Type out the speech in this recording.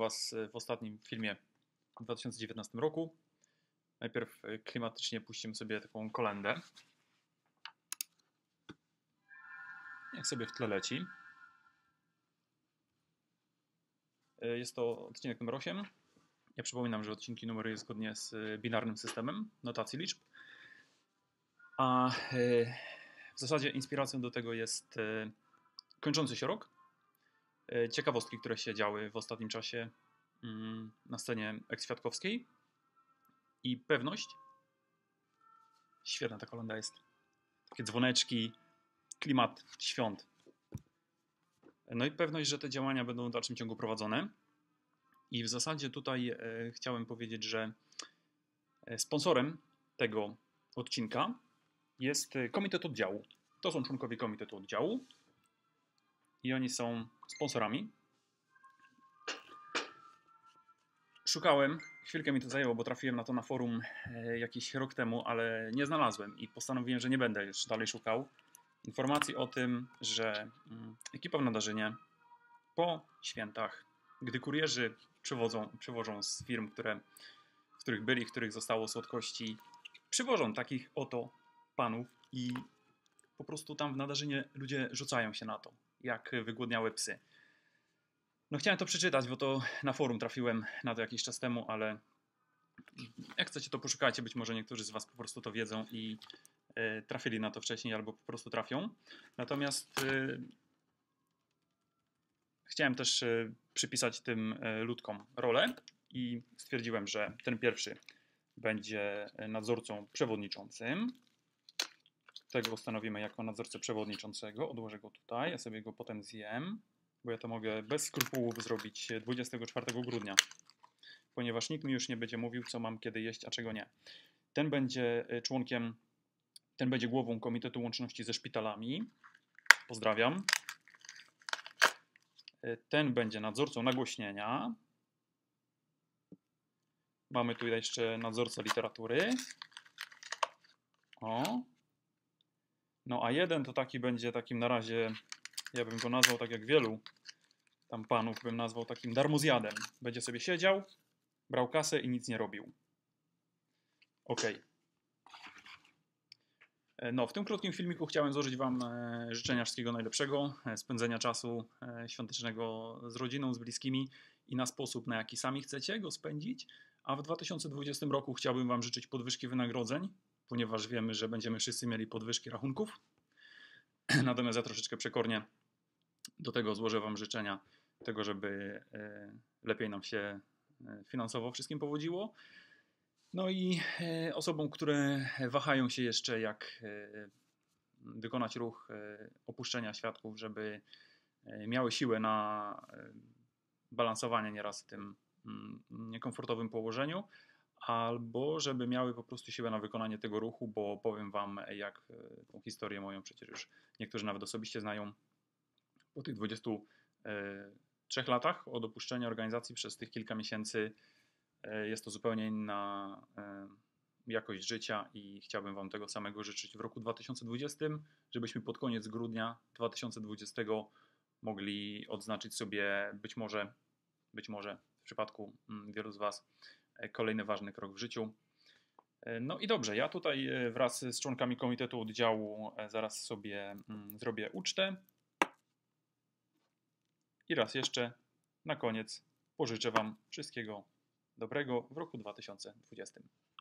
Was w ostatnim filmie w 2019 roku. Najpierw klimatycznie puścimy sobie taką kolendę. Niech sobie w tle leci. Jest to odcinek numer 8. Ja przypominam, że odcinki numery jest zgodnie z binarnym systemem notacji liczb. A w zasadzie inspiracją do tego jest kończący się rok E, ciekawostki, które się działy w ostatnim czasie mm, na scenie ekskwiatkowskiej i pewność. Świetna ta kolenda jest. Takie dzwoneczki, klimat świąt. No i pewność, że te działania będą w dalszym ciągu prowadzone. I w zasadzie tutaj e, chciałem powiedzieć, że e, sponsorem tego odcinka jest Komitet Oddziału. To są członkowie Komitetu Oddziału i oni są sponsorami. Szukałem, chwilkę mi to zajęło, bo trafiłem na to na forum e, jakiś rok temu, ale nie znalazłem i postanowiłem, że nie będę już dalej szukał informacji o tym, że mm, ekipa w Nadarzynie po świętach, gdy kurierzy przywożą, przywożą z firm, które, w których byli, w których zostało słodkości, przywożą takich oto panów i po prostu tam w Nadarzynie ludzie rzucają się na to jak wygłodniałe psy. No chciałem to przeczytać, bo to na forum trafiłem na to jakiś czas temu, ale jak chcecie to poszukajcie, być może niektórzy z Was po prostu to wiedzą i y, trafili na to wcześniej albo po prostu trafią. Natomiast y, chciałem też y, przypisać tym ludkom rolę i stwierdziłem, że ten pierwszy będzie nadzorcą przewodniczącym, tego ustanowimy jako nadzorcę przewodniczącego. Odłożę go tutaj, ja sobie go potem zjem, bo ja to mogę bez skrupułów zrobić 24 grudnia, ponieważ nikt mi już nie będzie mówił, co mam kiedy jeść, a czego nie. Ten będzie e, członkiem, ten będzie głową Komitetu Łączności ze Szpitalami. Pozdrawiam. E, ten będzie nadzorcą nagłośnienia. Mamy tu jeszcze nadzorcę literatury. O, no a jeden to taki będzie takim na razie, ja bym go nazwał tak jak wielu tam panów, bym nazwał takim darmozjadem. Będzie sobie siedział, brał kasę i nic nie robił. Ok. E, no, w tym krótkim filmiku chciałem złożyć Wam e, życzenia wszystkiego najlepszego, e, spędzenia czasu świątecznego z rodziną, z bliskimi i na sposób, na jaki sami chcecie go spędzić. A w 2020 roku chciałbym Wam życzyć podwyżki wynagrodzeń, ponieważ wiemy, że będziemy wszyscy mieli podwyżki rachunków. Natomiast ja troszeczkę przekornie do tego złożę Wam życzenia tego, żeby e, lepiej nam się e, finansowo wszystkim powodziło. No i e, osobom, które wahają się jeszcze, jak wykonać ruch opuszczenia świadków, żeby miały siłę na balansowanie nieraz tym niekomfortowym położeniu, albo żeby miały po prostu siłę na wykonanie tego ruchu, bo powiem Wam, jak e, tą historię moją przecież już niektórzy nawet osobiście znają. Po tych 23 e, latach od opuszczenia organizacji przez tych kilka miesięcy e, jest to zupełnie inna jakość życia i chciałbym Wam tego samego życzyć w roku 2020, żebyśmy pod koniec grudnia 2020 mogli odznaczyć sobie być może, być może w przypadku mm, wielu z Was E, kolejny ważny krok w życiu. E, no i dobrze, ja tutaj e, wraz z członkami komitetu oddziału zaraz sobie mm, zrobię ucztę. I raz jeszcze na koniec pożyczę Wam wszystkiego dobrego w roku 2020.